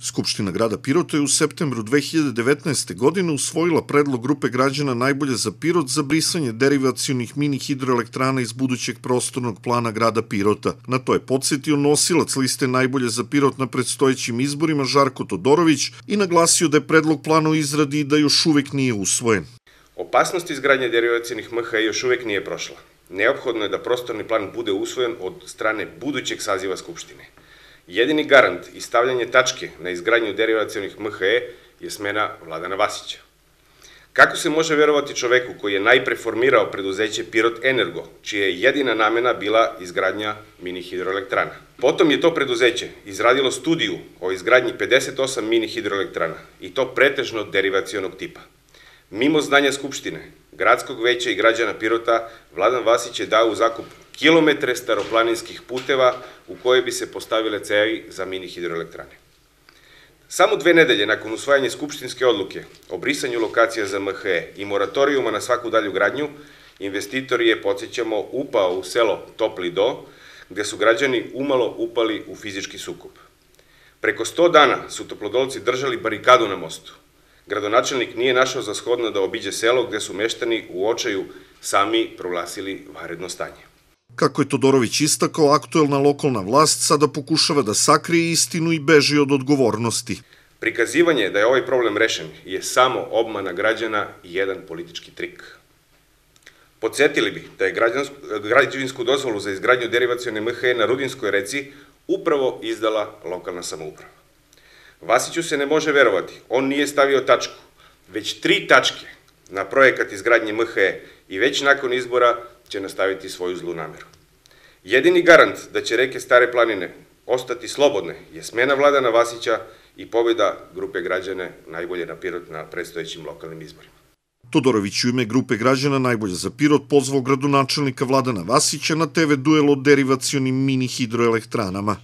Skupština grada Pirota je u septembru 2019. godine usvojila predlog grupe građana Najbolje za Pirot za brisanje derivacionih mini hidroelektrana iz budućeg prostornog plana grada Pirota. Na to je podsjetio nosilac liste Najbolje za Pirot na predstojećim izborima Žarko Todorović i naglasio da je predlog plana u izradi i da još uvek nije usvojen. Opasnost izgradnje derivacijonih MH još uvek nije prošla. Neophodno je da prostorni plan bude usvojen od strane budućeg saziva Skupštine. Jedini garant i stavljanje tačke na izgradnju derivacijonih MHE je smena Vladana Vasića. Kako se može verovati čoveku koji je najpre formirao preduzeće Pirot Energo, čija je jedina namena bila izgradnja mini hidroelektrana? Potom je to preduzeće izradilo studiju o izgradnji 58 mini hidroelektrana i to pretežno derivacijonog tipa. Mimo znanja Skupštine, Gradskog veća i građana Pirota, Vladan Vasić je dao u zakup kilometre staroplaninskih puteva u koje bi se postavile cevi za mini hidroelektrane. Samo dve nedelje nakon usvajanja skupštinske odluke o brisanju lokacija za MHE i moratorijuma na svaku dalju gradnju, investitor je, podsjećamo, upao u selo Topli Do, gde su građani umalo upali u fizički sukup. Preko 100 dana su toplodolci držali barikadu na mostu. Gradonačelnik nije našao za shodno da obiđe selo gde su meštani u očaju sami proglasili varedno stanje. Kako je Todorović istakao, aktuelna lokalna vlast sada pokušava da sakrije istinu i beži od odgovornosti. Prikazivanje da je ovaj problem rešen je samo obmana građana i jedan politički trik. Podsjetili bi da je građevinsku dozvolu za izgradnju derivacione MHE na Rudinskoj reci upravo izdala lokalna samouprava. Vasiću se ne može verovati, on nije stavio tačku, već tri tačke na projekat izgradnje MHE i već nakon izbora će nastaviti svoju zlu nameru. Jedini garant da će reke Stare planine ostati slobodne je smena Vladana Vasića i pobjeda grupe građane najbolje na Pirot na predstojećim lokalnim izborima. Todorović u ime grupe građana najbolje za Pirot pozvao gradonačelnika Vladana Vasića na TV duel o derivacionim mini hidroelektranama.